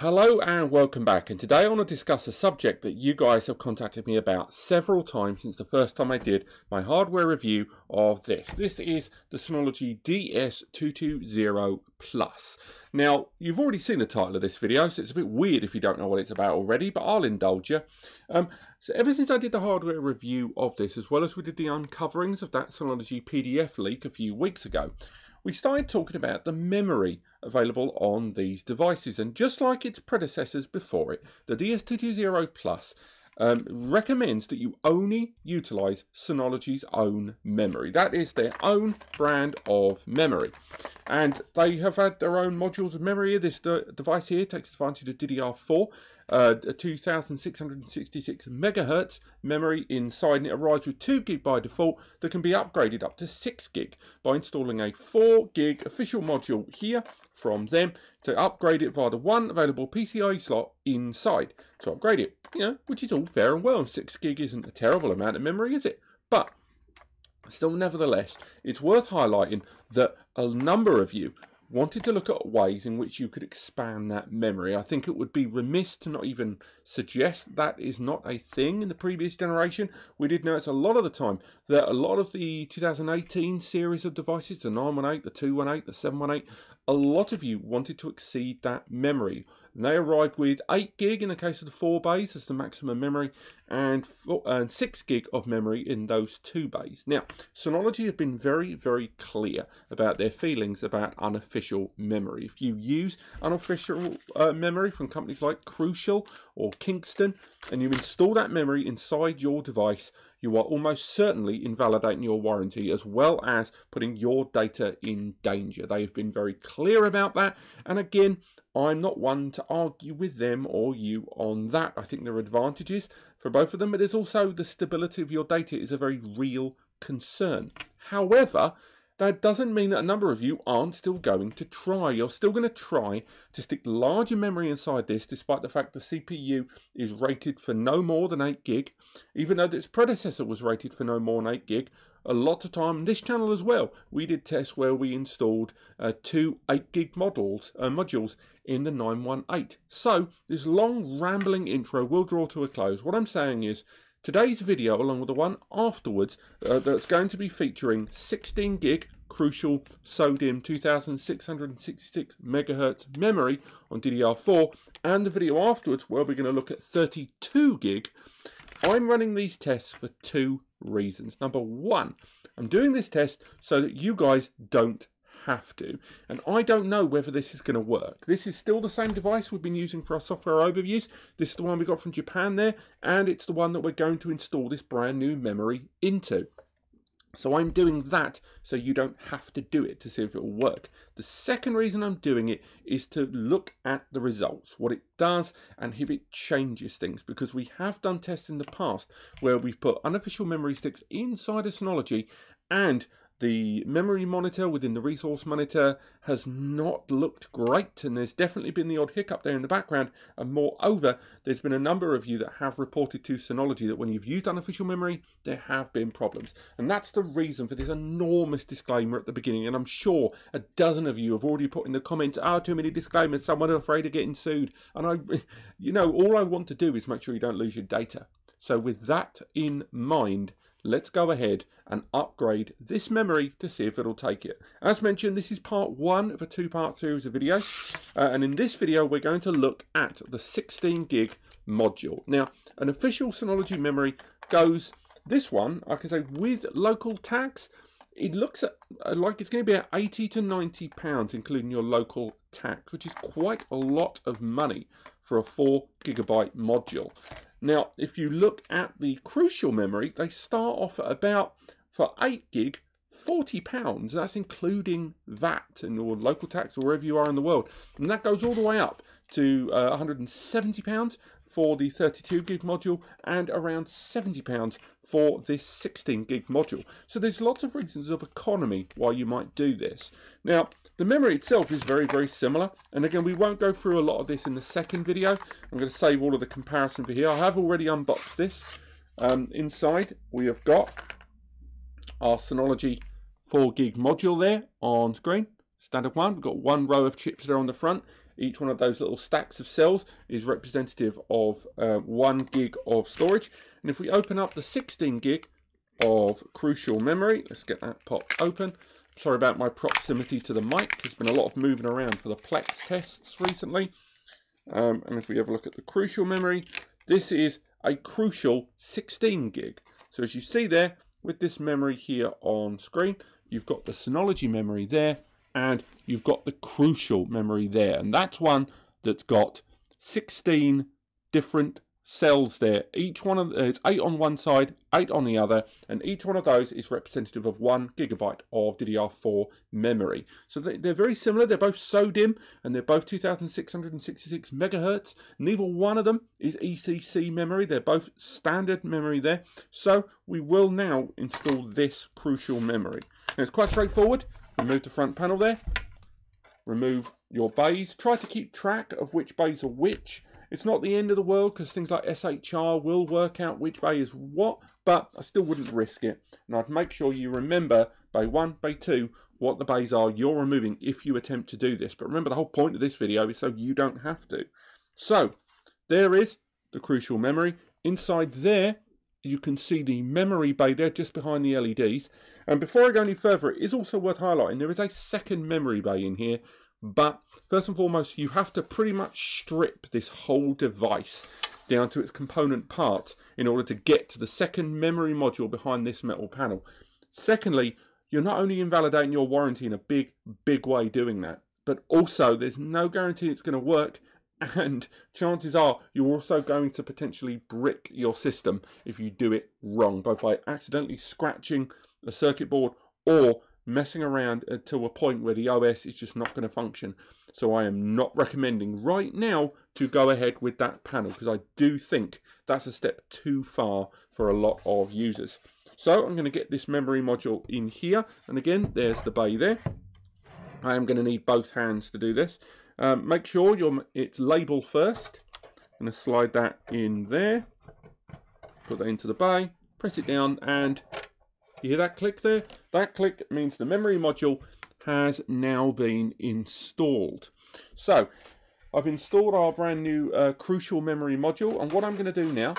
Hello and welcome back and today I want to discuss a subject that you guys have contacted me about several times since the first time I did my hardware review of this. This is the Synology DS220 Plus. Now you've already seen the title of this video so it's a bit weird if you don't know what it's about already but I'll indulge you. Um, so ever since I did the hardware review of this as well as we did the uncoverings of that Synology PDF leak a few weeks ago we started talking about the memory available on these devices. And just like its predecessors before it, the DS220 Plus um, recommends that you only utilize Synology's own memory. That is their own brand of memory. And they have had their own modules of memory. This device here takes advantage of DDR4 uh, a 2666 megahertz memory inside and it arrives with 2 gig by default that can be upgraded up to 6 gig by installing a 4 gig official module here from them to upgrade it via the one available PCIe slot inside to upgrade it, you know, which is all fair and well. 6 gig isn't a terrible amount of memory, is it? But still, nevertheless, it's worth highlighting that a number of you wanted to look at ways in which you could expand that memory. I think it would be remiss to not even suggest that is not a thing in the previous generation. We did notice a lot of the time that a lot of the 2018 series of devices, the 918, the 218, the 718, a lot of you wanted to exceed that memory. They arrived with 8 gig in the case of the 4 bays as the maximum memory and, four, and 6 gig of memory in those 2 bays. Now, Synology have been very, very clear about their feelings about unofficial memory. If you use unofficial uh, memory from companies like Crucial or Kingston and you install that memory inside your device, you are almost certainly invalidating your warranty as well as putting your data in danger. They have been very clear about that. And again, I'm not one to argue with them or you on that. I think there are advantages for both of them, but there's also the stability of your data is a very real concern. However, that doesn't mean that a number of you aren't still going to try. You're still going to try to stick larger memory inside this, despite the fact the CPU is rated for no more than 8 gig, even though its predecessor was rated for no more than 8 gig. A lot of time, this channel as well, we did tests where we installed uh, two 8 gig models, uh, modules in the 918. So, this long rambling intro will draw to a close. What I'm saying is, Today's video, along with the one afterwards, uh, that's going to be featuring 16 gig crucial SO-DIMM 2666 megahertz memory on DDR4, and the video afterwards where we're going to look at 32 gig. I'm running these tests for two reasons. Number one, I'm doing this test so that you guys don't have to. And I don't know whether this is going to work. This is still the same device we've been using for our software overviews. This is the one we got from Japan there, and it's the one that we're going to install this brand new memory into. So I'm doing that so you don't have to do it to see if it will work. The second reason I'm doing it is to look at the results, what it does and if it changes things because we have done tests in the past where we've put unofficial memory sticks inside a Synology and the memory monitor within the resource monitor has not looked great and there's definitely been the odd hiccup there in the background. And moreover there's been a number of you that have reported to Synology that when you've used unofficial memory there have been problems. And that's the reason for this enormous disclaimer at the beginning. And I'm sure a dozen of you have already put in the comments oh too many disclaimers. Someone afraid of getting sued. And I you know all I want to do is make sure you don't lose your data. So with that in mind let's go ahead and upgrade this memory to see if it'll take it. As mentioned, this is part one of a two-part series of videos, uh, and in this video we're going to look at the 16 gig module. Now, an official Synology memory goes, this one, I can say with local tax, it looks at, uh, like it's going to be at 80 to 90 pounds, including your local tax, which is quite a lot of money for a 4 gigabyte module. Now, if you look at the crucial memory, they start off at about, for 8 gig, 40 pounds. That's including VAT and your local tax or wherever you are in the world. And that goes all the way up to uh, 170 pounds for the 32 gig module and around 70 pounds for this 16 gig module. So there's lots of reasons of economy why you might do this. Now, the memory itself is very, very similar. And again, we won't go through a lot of this in the second video. I'm going to save all of the comparison for here. I have already unboxed this. Um, inside, we have got our Synology 4 gig module there on screen. Standard one. We've got one row of chips there on the front. Each one of those little stacks of cells is representative of uh, one gig of storage. And if we open up the 16 gig of crucial memory, let's get that pop open. Sorry about my proximity to the mic. There's been a lot of moving around for the Plex tests recently. Um, and if we have a look at the crucial memory, this is a crucial 16 gig. So as you see there, with this memory here on screen, you've got the Synology memory there, and you've got the crucial memory there. And that's one that's got 16 different cells there. Each one of it's eight on one side, eight on the other, and each one of those is representative of one gigabyte of DDR4 memory. So they're very similar. They're both SO-DIMM and they're both 2666 megahertz. Neither one of them is ECC memory. They're both standard memory there. So we will now install this crucial memory. And it's quite straightforward. Remove the front panel there. Remove your bays. Try to keep track of which bays are which it's not the end of the world because things like SHR will work out which bay is what, but I still wouldn't risk it. And I'd make sure you remember bay 1, bay 2, what the bays are you're removing if you attempt to do this. But remember the whole point of this video is so you don't have to. So, there is the crucial memory. Inside there, you can see the memory bay there just behind the LEDs. And before I go any further, it is also worth highlighting there is a second memory bay in here but first and foremost, you have to pretty much strip this whole device down to its component parts in order to get to the second memory module behind this metal panel. Secondly, you're not only invalidating your warranty in a big, big way doing that, but also there's no guarantee it's going to work and chances are you're also going to potentially brick your system if you do it wrong, both by accidentally scratching the circuit board or messing around to a point where the OS is just not going to function. So I am not recommending right now to go ahead with that panel because I do think that's a step too far for a lot of users. So I'm going to get this memory module in here. And again, there's the bay there. I am going to need both hands to do this. Um, make sure you're, it's label first. I'm going to slide that in there. Put that into the bay. Press it down and you hear that click there? That click means the memory module has now been installed. So, I've installed our brand new uh, Crucial Memory module, and what I'm going to do now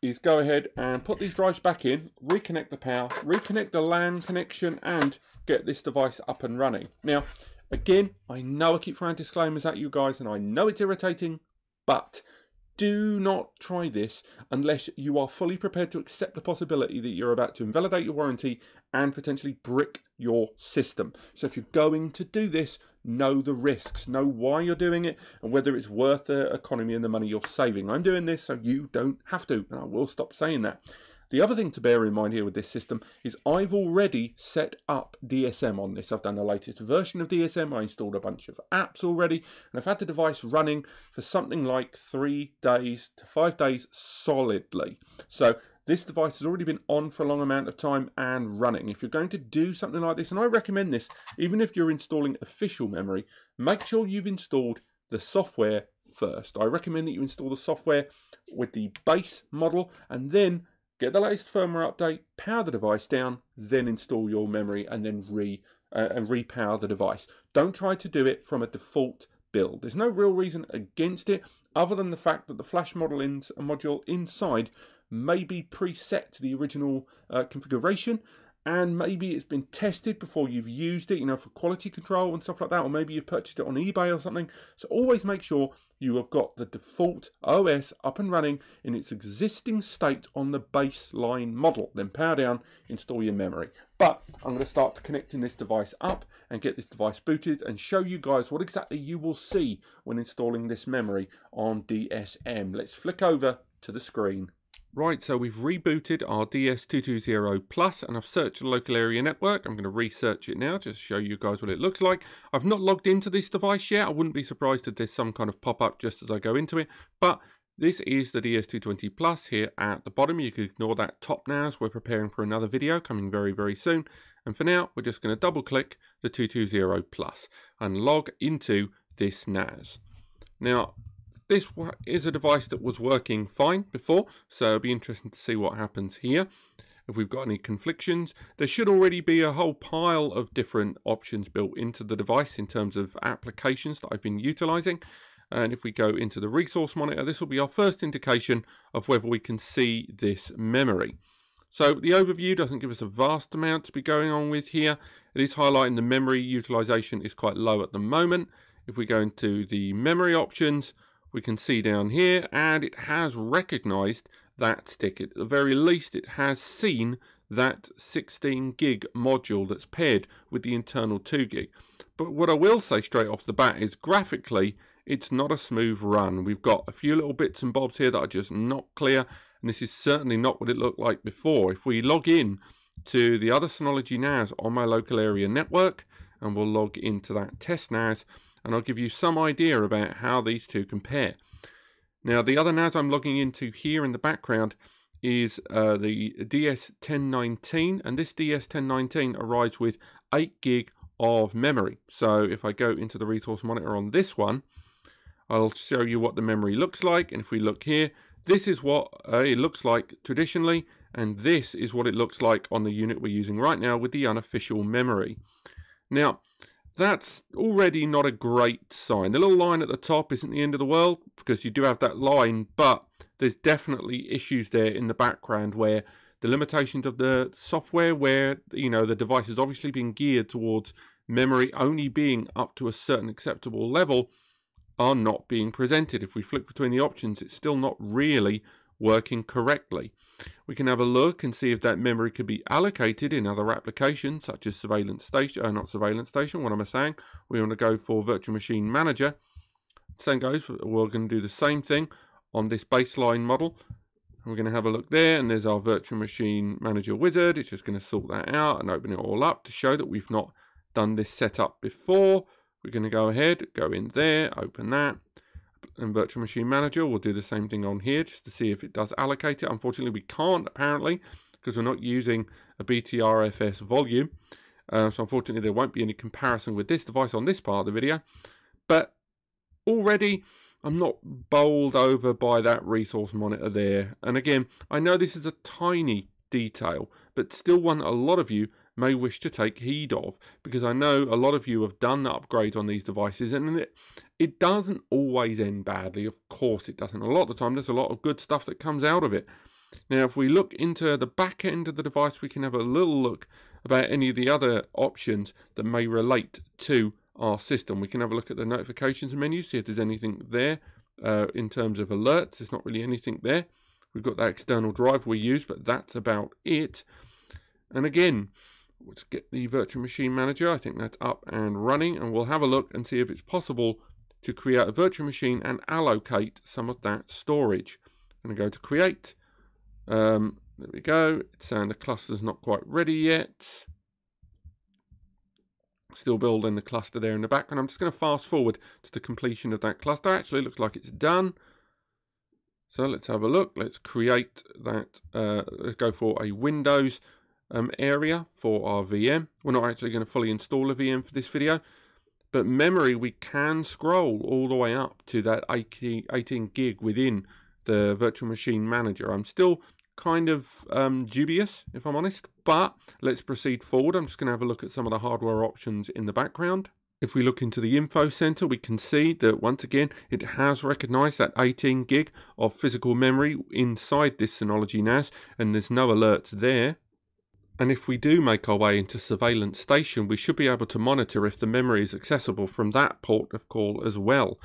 is go ahead and put these drives back in, reconnect the power, reconnect the LAN connection, and get this device up and running. Now, again, I know I keep throwing disclaimers at you guys, and I know it's irritating, but do not try this unless you are fully prepared to accept the possibility that you're about to invalidate your warranty and potentially brick your system. So if you're going to do this, know the risks, know why you're doing it, and whether it's worth the economy and the money you're saving. I'm doing this so you don't have to, and I will stop saying that. The other thing to bear in mind here with this system is I've already set up DSM on this. I've done the latest version of DSM. I installed a bunch of apps already, and I've had the device running for something like three days to five days solidly. So this device has already been on for a long amount of time and running. If you're going to do something like this, and I recommend this, even if you're installing official memory, make sure you've installed the software first. I recommend that you install the software with the base model and then get the latest firmware update, power the device down, then install your memory and then re uh, and repower the device. Don't try to do it from a default build. There's no real reason against it other than the fact that the flash model in, module inside may be preset to the original uh, configuration and maybe it's been tested before you've used it, you know, for quality control and stuff like that, or maybe you've purchased it on eBay or something. So always make sure you have got the default OS up and running in its existing state on the baseline model. Then power down, install your memory. But I'm going to start connecting this device up and get this device booted and show you guys what exactly you will see when installing this memory on DSM. Let's flick over to the screen. Right, so we've rebooted our DS220 Plus and I've searched the local area network. I'm going to research it now just to show you guys what it looks like. I've not logged into this device yet. I wouldn't be surprised if there's some kind of pop-up just as I go into it. But this is the DS220 Plus here at the bottom. You can ignore that top now as we're preparing for another video coming very, very soon. And for now, we're just going to double click the 220 Plus and log into this NAS. Now, this is a device that was working fine before, so it'll be interesting to see what happens here. if we've got any conflictions. There should already be a whole pile of different options built into the device in terms of applications that I've been utilizing. And if we go into the resource monitor, this will be our first indication of whether we can see this memory. So the overview doesn't give us a vast amount to be going on with here. It is highlighting the memory utilization is quite low at the moment. If we go into the memory options, we can see down here, and it has recognized that stick. At the very least, it has seen that 16 gig module that's paired with the internal 2 gig. But what I will say straight off the bat is graphically, it's not a smooth run. We've got a few little bits and bobs here that are just not clear, and this is certainly not what it looked like before. If we log in to the other Synology NAS on my local area network, and we'll log into that test NAS, and I'll give you some idea about how these two compare. Now, the other NAS I'm logging into here in the background is uh, the DS1019, and this DS1019 arrives with 8 gig of memory. So if I go into the resource monitor on this one, I'll show you what the memory looks like. And if we look here, this is what uh, it looks like traditionally, and this is what it looks like on the unit we're using right now with the unofficial memory. Now, that's already not a great sign. The little line at the top isn't the end of the world because you do have that line, but there's definitely issues there in the background where the limitations of the software, where you know the device has obviously been geared towards memory only being up to a certain acceptable level, are not being presented. If we flick between the options, it's still not really working correctly. We can have a look and see if that memory could be allocated in other applications such as surveillance station, uh, not surveillance station, what am I saying? We want to go for virtual machine manager. Same goes, we're going to do the same thing on this baseline model. We're going to have a look there and there's our virtual machine manager wizard. It's just going to sort that out and open it all up to show that we've not done this setup before. We're going to go ahead, go in there, open that, and Virtual Machine Manager. We'll do the same thing on here just to see if it does allocate it. Unfortunately, we can't apparently because we're not using a BTRFS volume. Uh, so unfortunately, there won't be any comparison with this device on this part of the video. But already, I'm not bowled over by that resource monitor there. And again, I know this is a tiny detail, but still one a lot of you may wish to take heed of because I know a lot of you have done the upgrades on these devices and it, it doesn't always end badly. Of course it doesn't. A lot of the time there's a lot of good stuff that comes out of it. Now if we look into the back end of the device we can have a little look about any of the other options that may relate to our system. We can have a look at the notifications menu, see if there's anything there uh, in terms of alerts. There's not really anything there. We've got that external drive we use, but that's about it. And again, let's get the virtual machine manager. I think that's up and running, and we'll have a look and see if it's possible to create a virtual machine and allocate some of that storage. I'm going to go to create. Um, there we go. It's saying the cluster's not quite ready yet. Still building the cluster there in the background. I'm just going to fast forward to the completion of that cluster. Actually, looks like it's done. So let's have a look. Let's create that. Uh, let's go for a Windows um, area for our VM. We're not actually going to fully install a VM for this video. But memory, we can scroll all the way up to that 18, 18 gig within the virtual machine manager. I'm still kind of um, dubious, if I'm honest, but let's proceed forward. I'm just going to have a look at some of the hardware options in the background. If we look into the info center, we can see that once again, it has recognized that 18 gig of physical memory inside this Synology NAS, and there's no alerts there. And if we do make our way into surveillance station, we should be able to monitor if the memory is accessible from that port of call as well.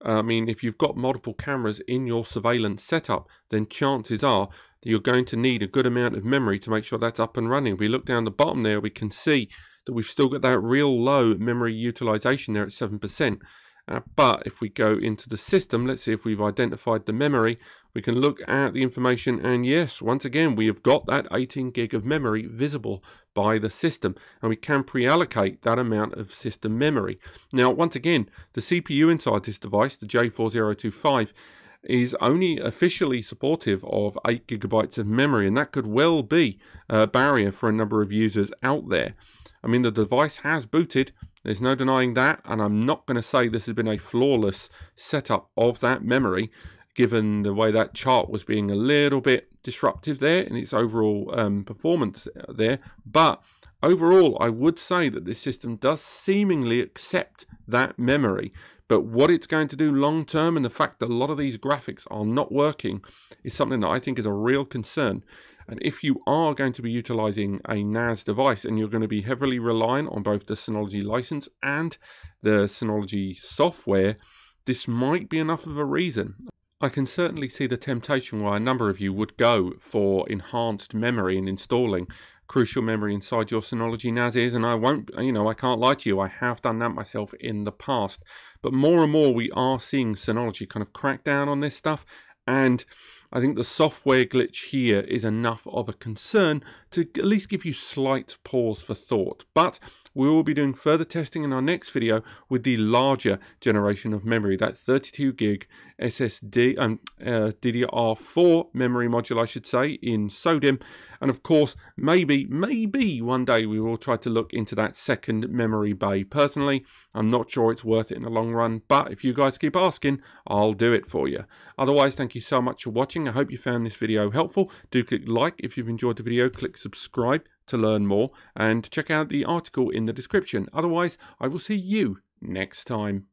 I mean, if you've got multiple cameras in your surveillance setup, then chances are that you're going to need a good amount of memory to make sure that's up and running. If we look down the bottom there, we can see that we've still got that real low memory utilization there at 7%. Uh, but if we go into the system, let's see if we've identified the memory, we can look at the information and yes, once again, we have got that 18 gig of memory visible by the system and we can pre-allocate that amount of system memory. Now, once again, the CPU inside this device, the J4025, is only officially supportive of 8 gigabytes of memory and that could well be a barrier for a number of users out there. I mean, the device has booted, there's no denying that, and I'm not going to say this has been a flawless setup of that memory, given the way that chart was being a little bit disruptive there in its overall um, performance there. But overall, I would say that this system does seemingly accept that memory. But what it's going to do long term and the fact that a lot of these graphics are not working is something that I think is a real concern. And if you are going to be utilizing a NAS device and you're going to be heavily relying on both the Synology license and the Synology software, this might be enough of a reason. I can certainly see the temptation why a number of you would go for enhanced memory and installing crucial memory inside your Synology NAS is, and I won't, you know, I can't lie to you, I have done that myself in the past. But more and more we are seeing Synology kind of crack down on this stuff, and I think the software glitch here is enough of a concern to at least give you slight pause for thought. But we will be doing further testing in our next video with the larger generation of memory, that 32 gig SSD and um, uh, DDR4 memory module, I should say, in SODIMM. And of course, maybe, maybe one day we will try to look into that second memory bay. Personally, I'm not sure it's worth it in the long run, but if you guys keep asking, I'll do it for you. Otherwise, thank you so much for watching. I hope you found this video helpful. Do click like if you've enjoyed the video, click subscribe to learn more, and check out the article in the description. Otherwise, I will see you next time.